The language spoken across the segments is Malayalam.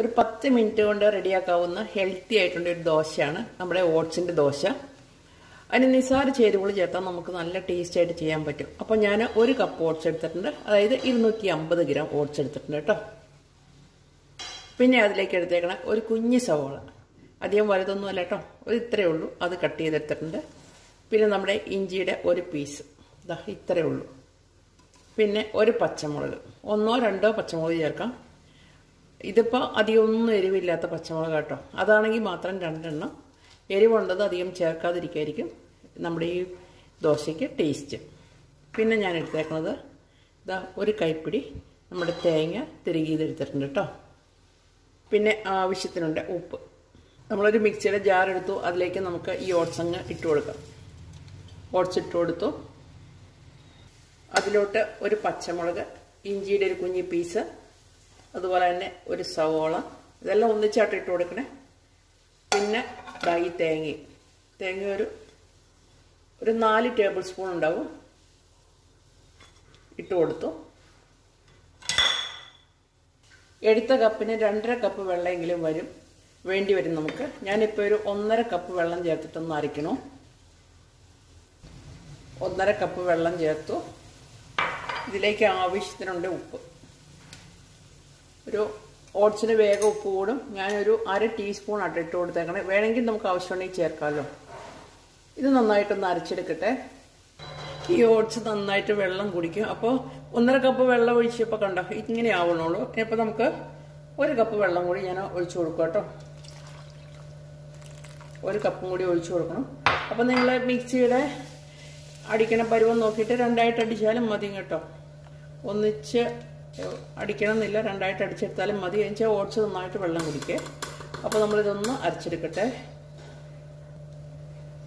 ഒരു പത്ത് മിനിറ്റ് കൊണ്ട് റെഡിയാക്കാവുന്ന ഹെൽത്തി ആയിട്ടുള്ള ഒരു ദോശയാണ് നമ്മുടെ ഓട്സിന്റെ ദോശ. അതിന് നിസ്സാര ചേരുവകൾ ചേർത്താൽ നമുക്ക് നല്ല ടേസ്റ്റ് ആയിട്ട് ചെയ്യാൻ പറ്റും. അപ്പോൾ ഞാൻ ഒരു കപ്പ് ഓട്സ് എടുത്തിട്ടുണ്ട്. അതായത് ഇരുന്നൂറ്റി അമ്പത് ഗ്രാം ഓട്സ് എടുത്തിട്ടുണ്ട് കേട്ടോ. പിന്നെ അതിലേക്ക് എടുത്തേക്കണ ഒരു കുഞ്ഞ് സവാള. അധികം വലുതൊന്നുമല്ല കേട്ടോ. ഒരു ഇത്രയേ ഉള്ളൂ. അത് കട്ട് ചെയ്തെടുത്തിട്ടുണ്ട്. പിന്നെ നമ്മുടെ ഇഞ്ചിയുടെ ഒരു പീസ് ഇതാ ഇത്രയേ ഉള്ളൂ. പിന്നെ ഒരു പച്ചമുളക്. ഒന്നോ രണ്ടോ പച്ചമുളക് ചേർക്കാം. ഇതിപ്പോൾ അധികം ഒന്നും എരിവില്ലാത്ത പച്ചമുളക് കേട്ടോ. അതാണെങ്കിൽ മാത്രം രണ്ടെണ്ണം. എരിവുണ്ടത് അധികം ചേർക്കാതിരിക്കായിരിക്കും നമ്മുടെ ഈ ദോശയ്ക്ക് ടേസ്റ്റ് പിന്നെ ഞാൻ എടുത്തേക്കുന്നത് ഇതാ ഒരു കൈപ്പിടി നമ്മുടെ തേങ്ങ തിരികെ ചെയ്തെടുത്തിട്ടുണ്ട് കേട്ടോ. പിന്നെ ആവശ്യത്തിനുണ്ട് ഉപ്പ്. നമ്മളൊരു മിക്സിയുടെ ജാർ എടുത്തു അതിലേക്ക് നമുക്ക് ഈ ഓട്സ് അങ്ങ് ഇട്ട് കൊടുക്കാം. ഓട്സ് ഇട്ട് കൊടുത്തു. അതിലോട്ട് ഒരു പച്ചമുളക് ഇഞ്ചിയുടെ ഒരു കുഞ്ഞി പീസ് അതുപോലെ തന്നെ ഒരു സവോള. ഇതെല്ലാം ഒന്നിച്ചാട്ട് ഇട്ട് കൊടുക്കണേ. പിന്നെ ഈ തേങ്ങ തേങ്ങ ഒരു ഒരു നാല് ടേബിൾ സ്പൂൺ ഉണ്ടാവും. ഇട്ട് കൊടുത്തു. എടുത്ത കപ്പിന് രണ്ടര കപ്പ് വെള്ളമെങ്കിലും വരും. വേണ്ടി വരും നമുക്ക്. ഞാനിപ്പോൾ ഒരു ഒന്നര കപ്പ് വെള്ളം ചേർത്തിട്ടൊന്ന് അരയ്ക്കണോ. ഒന്നര കപ്പ് വെള്ളം ചേർത്തു. ഇതിലേക്ക് ആവശ്യത്തിനുണ്ട് ഉപ്പ്. ഒരു ഓട്സിന് വേഗം ഉപ്പ് കൂടും. ഞാനൊരു അര ടീസ്പൂൺ ആട്ട് ഇട്ട് കൊടുത്തേക്കണേ. വേണമെങ്കിൽ നമുക്ക് ആവശ്യമുണ്ടെങ്കിൽ ചേർക്കാമല്ലോ ഇത് നന്നായിട്ടൊന്ന് അരച്ചെടുക്കട്ടെ. ഈ ഓട്സ് നന്നായിട്ട് വെള്ളം കുടിക്കും. അപ്പോൾ ഒന്നര കപ്പ് വെള്ളം ഒഴിച്ചപ്പോൾ കണ്ടോ? ഇങ്ങനെ ആവണുള്ളൂ. ഇപ്പോൾ നമുക്ക് ഒരു കപ്പ് വെള്ളം കൂടി ഞാൻ ഒഴിച്ചു കൊടുക്കും കേട്ടോ. ഒരു കപ്പും കൂടി ഒഴിച്ചു കൊടുക്കണം. അപ്പോൾ നിങ്ങൾ മിക്സിയുടെ അടിക്കണ പരുവം നോക്കിയിട്ട് രണ്ടായിട്ട് അടിച്ചാലും മതി കേട്ടോ. ഒന്നിച്ച് അടിക്കണം എന്നില്ല രണ്ടായിട്ട് അടിച്ചെടുത്താലും മതി. എന്നുവെച്ചാൽ ഓട്സ് നന്നായിട്ട് വെള്ളം കുടിക്കുക അപ്പോൾ നമ്മളിതൊന്ന് അരച്ചെടുക്കട്ടെ.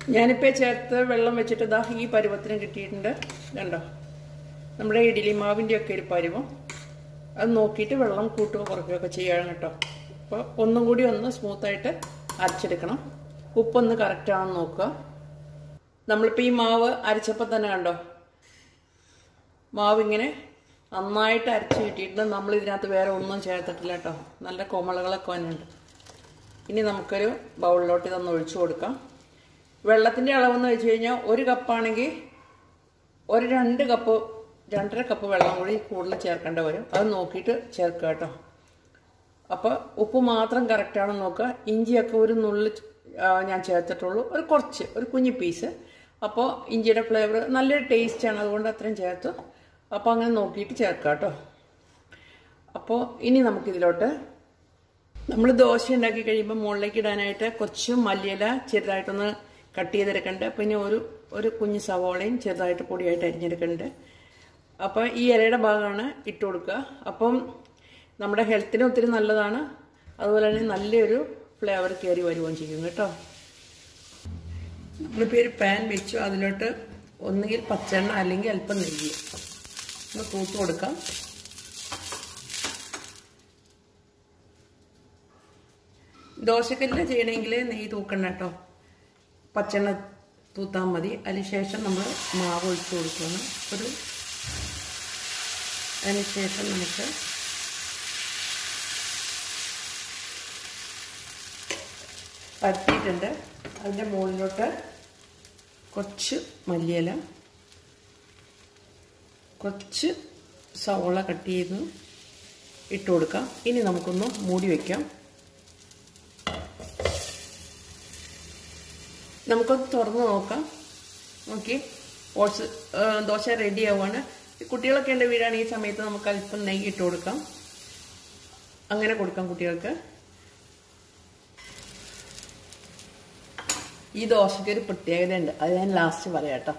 ഞാനിപ്പോൾ ചേർത്ത് വെള്ളം വെച്ചിട്ട് ഇതാ ഈ പരുവത്തിന് കിട്ടിയിട്ടുണ്ട്. കണ്ടോ? നമ്മുടെ ഇഡ്ഡലി മാവിന്റെ ഒക്കെ ഒരു പരുവം. അത് നോക്കിയിട്ട് വെള്ളം കൂട്ടുകയോ കുറയ്ക്കുകയൊക്കെ ചെയ്യണം കേട്ടോ. അപ്പോൾ ഒന്നും കൂടി ഒന്ന് സ്മൂത്തായിട്ട് അരച്ചെടുക്കണം. ഉപ്പൊന്ന് കറക്റ്റാണെന്ന് നോക്കുക. നമ്മളിപ്പോൾ ഈ മാവ് അരച്ചപ്പോൾ തന്നെ കണ്ടോ? മാവ് ഇങ്ങനെ നന്നായിട്ട് അരച്ച് കിട്ടിയിട്ട് നമ്മൾ ഇതിനകത്ത് വേറെ ഒന്നും ചേർത്തിട്ടില്ല കേട്ടോ. നല്ല കോമളകളൊക്കെ വന്നിട്ടുണ്ട്. ഇനി നമുക്കൊരു ബൗളിലോട്ട് ഇതൊന്ന് ഒഴിച്ചു കൊടുക്കാം. വെള്ളത്തിന്റെ അളവെന്ന് വെച്ച് കഴിഞ്ഞാൽ ഒരു കപ്പാണെങ്കിൽ ഒരു രണ്ട് കപ്പ് രണ്ടര കപ്പ് വെള്ളം കൂടി കൂടുതൽ ചേർക്കേണ്ട വരും. അത് നോക്കിയിട്ട് ചേർക്കുക കേട്ടോ. അപ്പോൾ ഉപ്പ് മാത്രം കറക്റ്റാണെന്ന് നോക്കുക. ഇഞ്ചിയൊക്കെ ഒരു നുള്ളി ഞാൻ ചേർത്തിട്ടുള്ളൂ. ഒരു കുറച്ച് ഒരു കുഞ്ഞു പീസ് അപ്പോൾ ഇഞ്ചിയുടെ ഫ്ലേവർ നല്ലൊരു ടേസ്റ്റാണ് അതുകൊണ്ട് അത്രയും ചേർത്തു. അപ്പോൾ അങ്ങനെ നോക്കിയിട്ട് ചേർക്കാം കേട്ടോ അപ്പോൾ ഇനി നമുക്കിതിലോട്ട് നമ്മൾ ദോശ ഉണ്ടാക്കി കഴിയുമ്പോൾ മുകളിലേക്ക് ഇടാനായിട്ട് കുറച്ച് മല്ലിയില ചെറുതായിട്ടൊന്ന് കട്ട് ചെയ്തെടുക്കണ്ട്. പിന്നെ ഒരു ഒരു കുഞ്ഞ് സവോളയും ചെറുതായിട്ട് പൊടിയായിട്ട് അരിഞ്ഞെടുക്കുന്നുണ്ട് അപ്പോൾ ഈ ഇലയുടെ ഭാഗമാണ് ഇട്ട് കൊടുക്കുക. അപ്പം നമ്മുടെ ഹെൽത്തിന് ഒത്തിരി നല്ലതാണ്. അതുപോലെ തന്നെ നല്ലൊരു ഫ്ലേവർ കയറി വരുകയും ചെയ്യും കേട്ടോ. നമ്മളിപ്പോൾ ഒരു പാൻ വെച്ചു. അതിലോട്ട് ഒന്നുകിൽ പച്ചെണ്ണ അല്ലെങ്കിൽ അല്പം നെയ്യ്. ഒന്ന് തൂത്ത് കൊടുക്കാം. ദോശക്കല്ല് ചെയ്യണമെങ്കിൽ നെയ്യ് തൂക്കണം കേട്ടോ. പച്ചെണ്ണ തൂത്താൽ മതി. അതിനുശേഷം നമ്മൾ മാവ് ഒഴിച്ച് കൊടുക്കണം. ഒരു അതിനുശേഷം നമുക്ക് പരത്തിയിട്ടുണ്ട്. അതിന്റെ മുകളിലോട്ട് കുറച്ച് മല്ലിയില കുറച്ച് സവോള കട്ട് ചെയ്ത് ഇട്ട് കൊടുക്കാം. ഇനി നമുക്കൊന്ന് മൂടി വയ്ക്കാം നമുക്കൊന്ന് തുറന്ന് നോക്കാം. നോക്കി. ഓട്സ് ദോശ റെഡി ആവുകയാണ് കുട്ടികളൊക്കെ എന്റെ വീടാണ്. ഈ സമയത്ത് നമുക്ക് അല്പം നെയ്യ് ഇട്ട് കൊടുക്കാം. അങ്ങനെ കൊടുക്കാം കുട്ടികൾക്ക്. ഈ ദോശയ്ക്ക് ഒരു പ്രത്യേകതയുണ്ട്. അത് ഞാൻ ലാസ്റ്റ് പറയാം കേട്ടോ.